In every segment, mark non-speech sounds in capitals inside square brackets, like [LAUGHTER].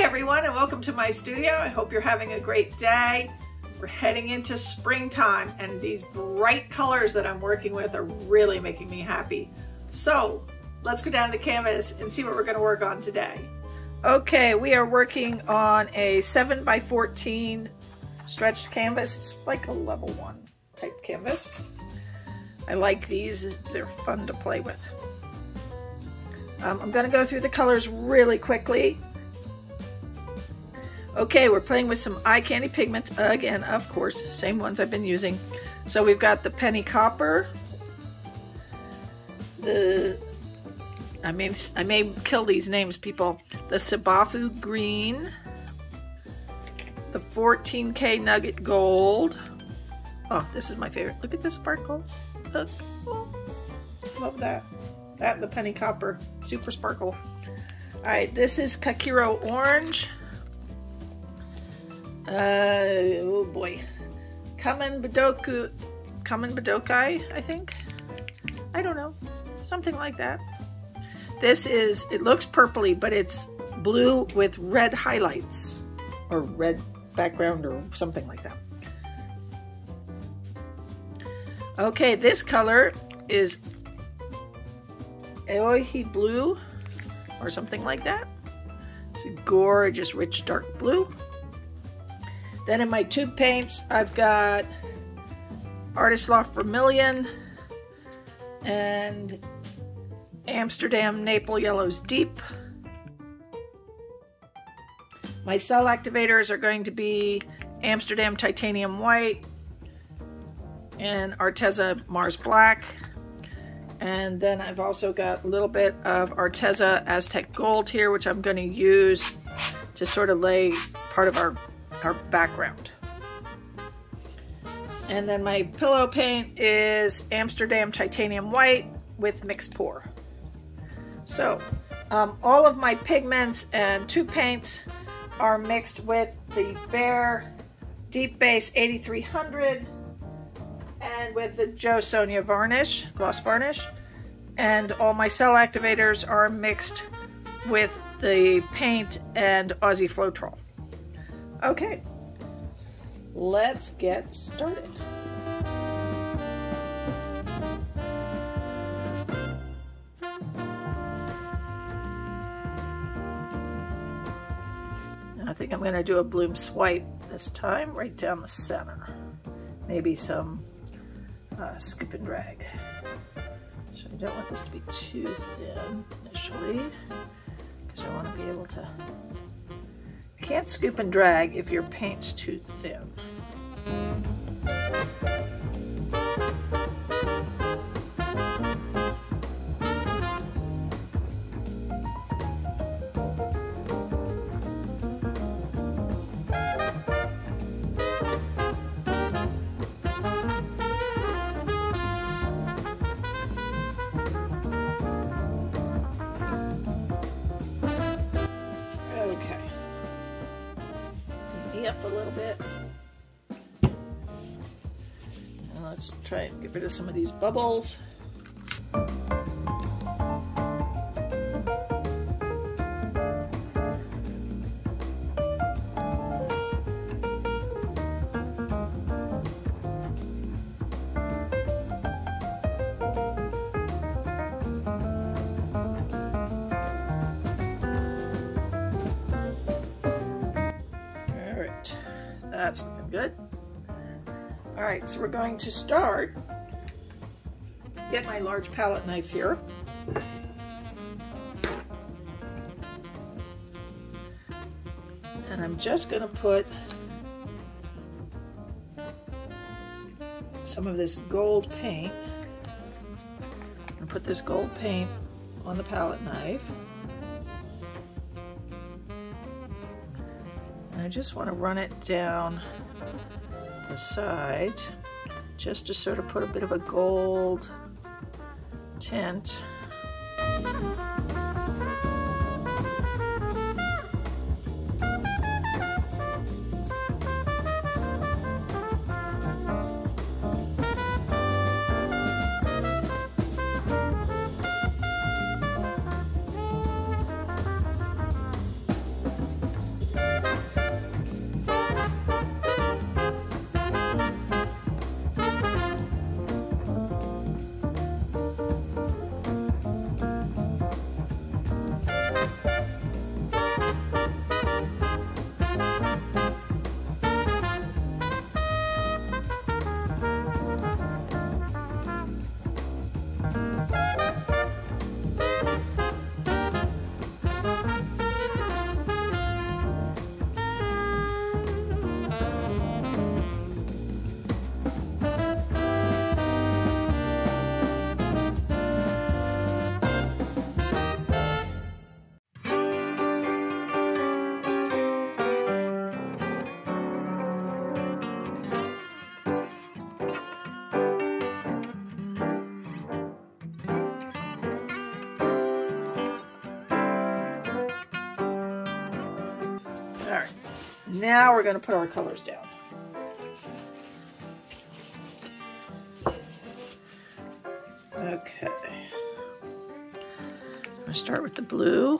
everyone and welcome to my studio. I hope you're having a great day. We're heading into springtime and these bright colors that I'm working with are really making me happy. So let's go down to the canvas and see what we're gonna work on today. Okay, we are working on a 7 by 14 stretched canvas. It's like a level one type canvas. I like these, they're fun to play with. Um, I'm gonna go through the colors really quickly. Okay, we're playing with some eye candy pigments again, of course, same ones I've been using. So we've got the penny copper, the I may I may kill these names, people. The Sibafu green, the 14K nugget gold. Oh, this is my favorite. Look at the sparkles. Look. Oh, love that. That the penny copper, super sparkle. All right, this is Kakiiro orange. Uh, oh boy. Kamen Badoku, Kamen Badokai, I think. I don't know. Something like that. This is, it looks purpley, but it's blue with red highlights. Or red background or something like that. Okay, this color is Aohi blue or something like that. It's a gorgeous rich dark blue. Then in my tube paints, I've got Artist Loft Vermilion and Amsterdam Naples Yellow Deep. My cell activators are going to be Amsterdam Titanium White and Arteza Mars Black. And then I've also got a little bit of Arteza Aztec Gold here, which I'm going to use to sort of lay part of our our background. And then my pillow paint is Amsterdam Titanium White with MIX Pour. So um, all of my pigments and two paints are mixed with the Behr Deep Base 8300 and with the Josonja varnish, gloss varnish. And all my cell activators are mixed with the paint and Aussie Floetrol. Okay, let's get started. I think I'm going to do a bloom swipe this time, right down the center. Maybe some uh, scoop and drag. So I don't want this to be too thin initially, because I want to be able to can't scoop and drag if your paint's too thin. Up a little bit. And let's try and get rid of some of these bubbles. Right, so we're going to start. Get my large palette knife here. And I'm just gonna put some of this gold paint and put this gold paint on the palette knife. And I just want to run it down the sides just to sort of put a bit of a gold tint. Now we're going to put our colors down. Okay. I'm going to start with the blue.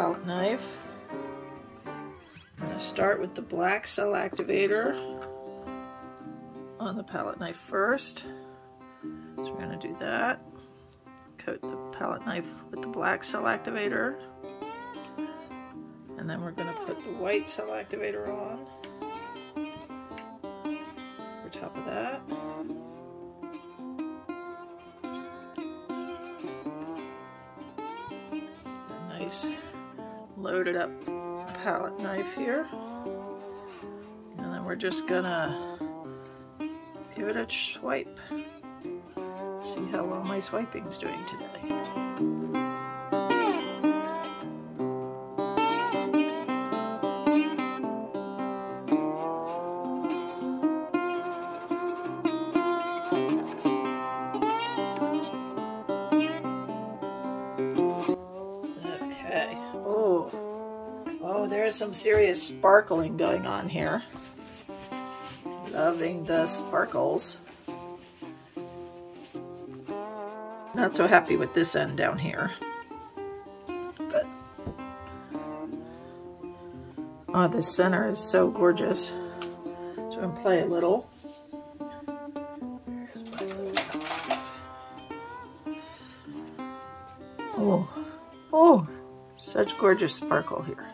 Palette knife. I'm going to start with the black cell activator on the palette knife first. So we're going to do that. Coat the palette knife with the black cell activator. And then we're going to put the white cell activator on over top of that. Nice loaded up palette knife here. And then we're just gonna give it a swipe. See how well my swiping's doing today. Some serious sparkling going on here. Loving the sparkles. Not so happy with this end down here. But, oh, the center is so gorgeous. So I'm gonna play a little. Oh, oh, such gorgeous sparkle here.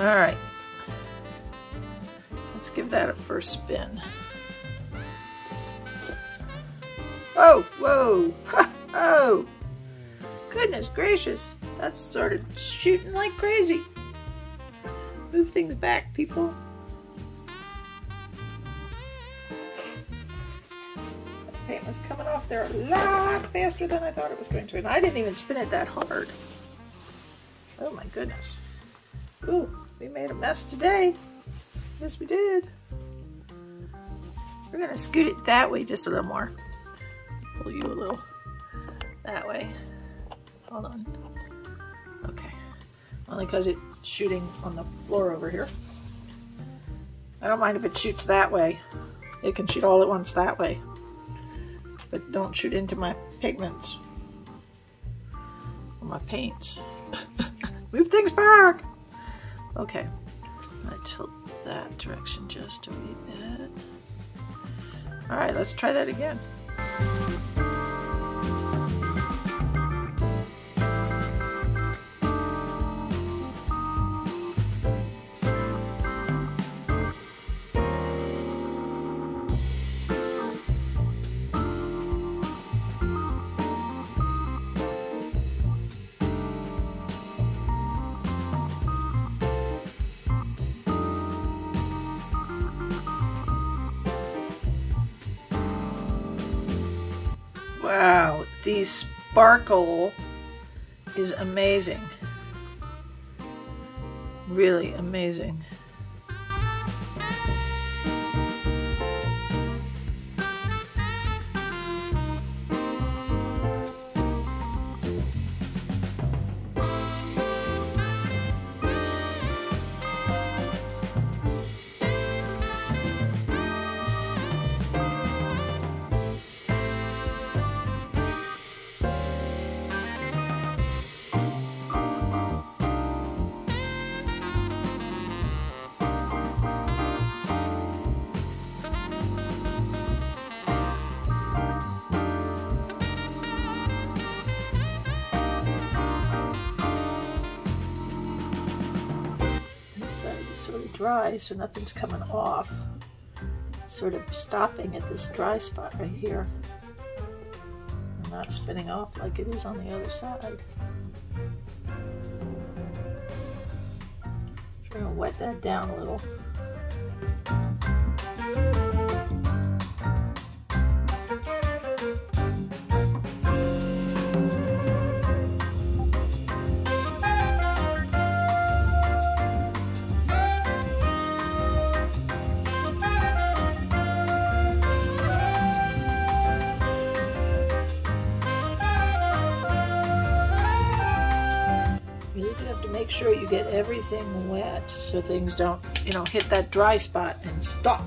All right. Let's give that a first spin. Oh, whoa, oh, goodness gracious. That started shooting like crazy. Move things back, people. The paint was coming off there a lot faster than I thought it was going to, and I didn't even spin it that hard. Oh my goodness. Ooh, we made a mess today. Yes, we did. We're gonna scoot it that way just a little more. Pull you a little that way. Hold on. Okay. Only because it's shooting on the floor over here. I don't mind if it shoots that way. It can shoot all at once that way. But don't shoot into my pigments. Or my paints. [LAUGHS] Move things back! Okay. I tilt that direction just a wee bit. Alright, let's try that again. Wow, the sparkle is amazing. Really amazing. Dry, so nothing's coming off. sort of stopping at this dry spot right here. And not spinning off like it is on the other side. Trying to wet that down a little. Get everything wet so things don't, you know, hit that dry spot and stop.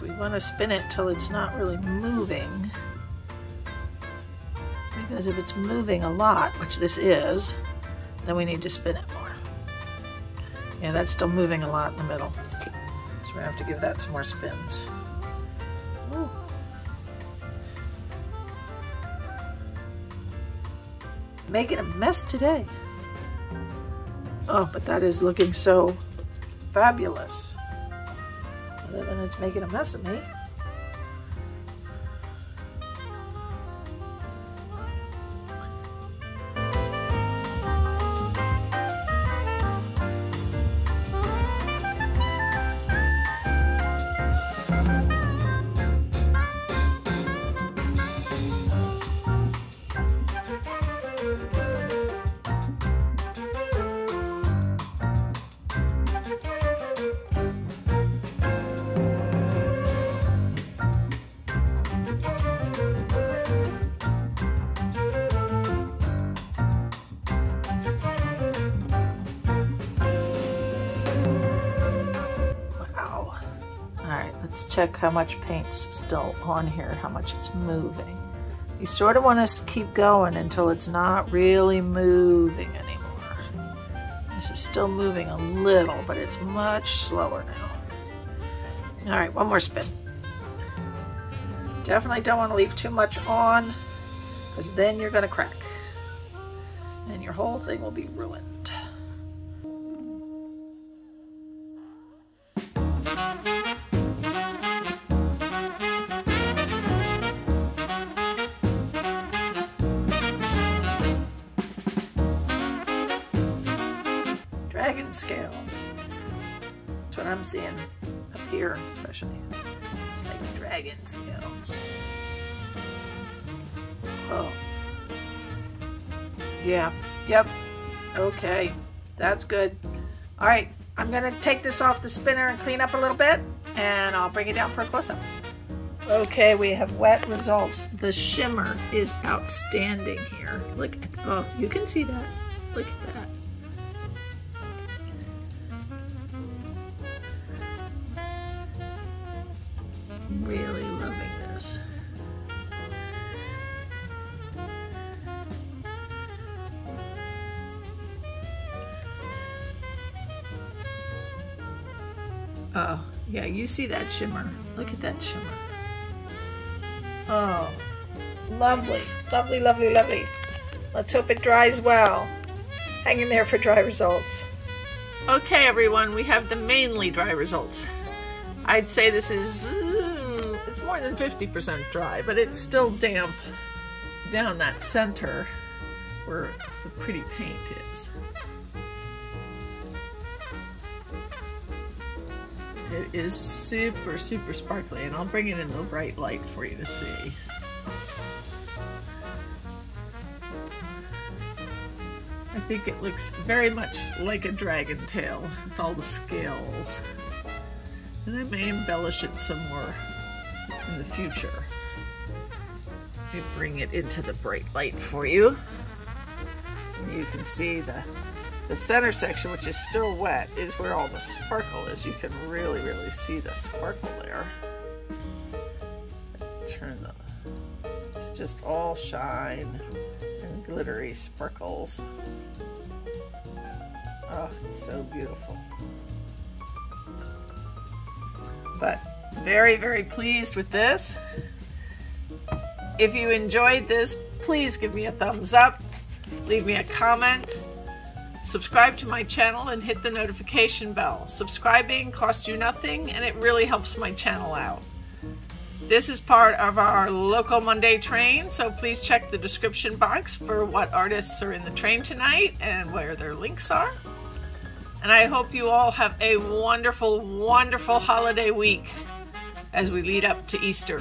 We want to spin it till it's not really moving. Because if it's moving a lot, which this is, then we need to spin it more. Yeah, that's still moving a lot in the middle. So we're gonna have to give that some more spins. Ooh. Making a mess today. Oh, but that is looking so fabulous. Other than it's making a mess of me. Check how much paint's still on here, how much it's moving. You sort of want to keep going until it's not really moving anymore. This is still moving a little, but it's much slower now. All right, one more spin. Definitely don't want to leave too much on because then you're going to crack and your whole thing will be ruined. I'm seeing up here, especially. It's like dragon scales. Oh. Yeah, yep. Okay, that's good. All right, I'm gonna take this off the spinner and clean up a little bit and I'll bring it down for a close-up. Okay, we have wet results. The shimmer is outstanding here. Look, at, oh, you can see that. Look at that. Really loving this. Oh, yeah, you see that shimmer. Look at that shimmer. Oh, lovely, lovely, lovely, lovely. Let's hope it dries well. Hang in there for dry results. Okay, everyone, we have the mainly dry results. I'd say this is, than 50% dry, but it's still damp down that center where the pretty paint is. It is super, super sparkly, and I'll bring it in the bright light for you to see. I think it looks very much like a dragon tail with all the scales. And I may embellish it some more in the future. Me bring it into the bright light for you. You can see the the center section, which is still wet, is where all the sparkle is. You can really, really see the sparkle there. Turn the, it's just all shine and glittery sparkles. Oh, it's so beautiful. But very, very pleased with this. If you enjoyed this, please give me a thumbs up, leave me a comment, Subscribe to my channel and hit the notification bell. Subscribing costs you nothing and it really helps my channel out. This is part of our Loco Monday train, so please check the description box for what artists are in the train tonight and where their links are. And I hope you all have a wonderful, wonderful holiday week as we lead up to Easter.